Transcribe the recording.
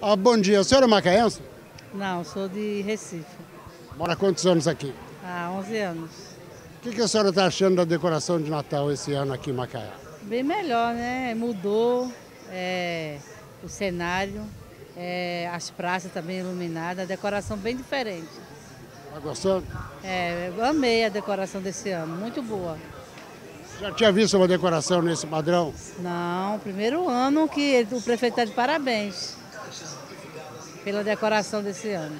Ah, bom dia, a senhora é macaense? Não, sou de Recife. Mora quantos anos aqui? Há 11 anos. O que, que a senhora está achando da decoração de Natal esse ano aqui em Macaé? Bem melhor, né? Mudou é, o cenário, é, as praças também iluminadas, a decoração bem diferente. Está gostando? É, eu amei a decoração desse ano, muito boa. Já tinha visto uma decoração nesse padrão? Não, primeiro ano que o prefeito está de parabéns pela decoração desse ano.